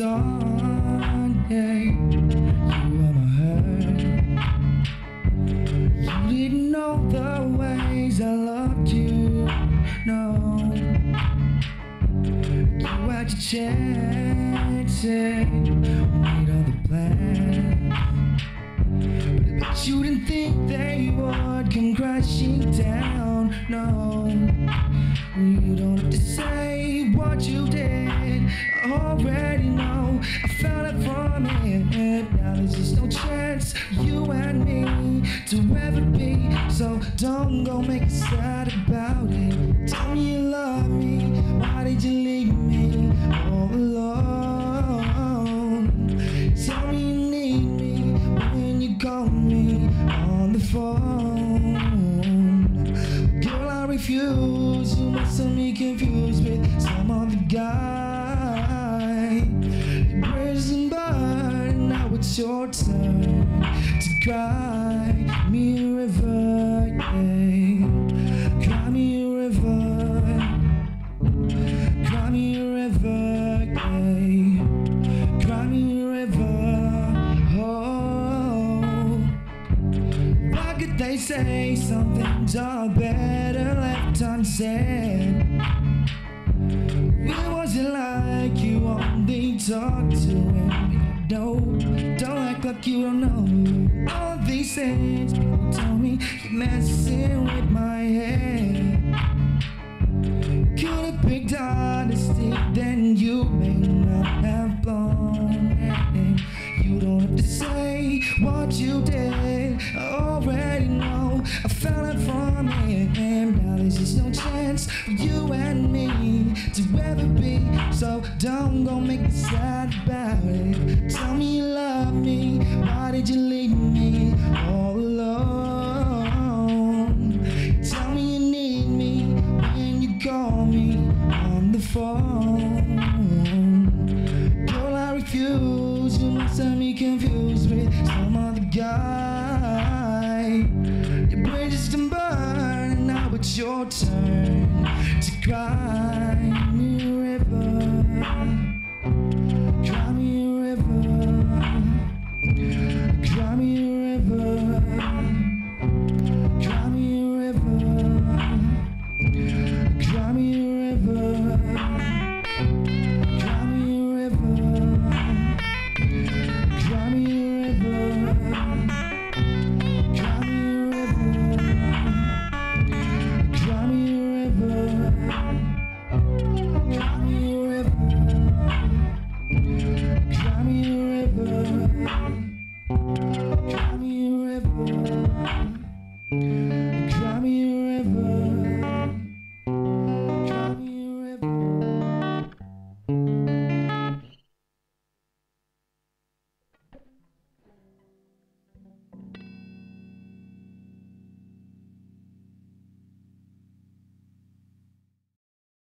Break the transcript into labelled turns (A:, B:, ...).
A: sun. Yeah, you my hurt. You didn't know the ways I loved you. No, you had your chances, made all the plans. But you didn't think they would come crashing down. No, you don't have to say what you did. Don't go make it sad about it. Tell me you love me. Why did you leave me all alone? Tell me you need me when you call me on the phone. Girl, I refuse. You must have me confused with some other guy. Your bridges and burn. Now it's your turn to cry. Me a river, say something's all better left unsaid? It wasn't like you only talk to him. No, don't act like you don't know. All these things tell me you're messing with my head. Could have picked honesty, then you may not have blown. You don't have to say what you did. I already know. I felt it from it. Now there's just no chance for you and me to ever be. So don't go make me sad about it. Tell me you love me. Why did you leave me all alone? Tell me you need me when you call me on the phone. Girl, I refuse. your turn to cry me a river. Cry me a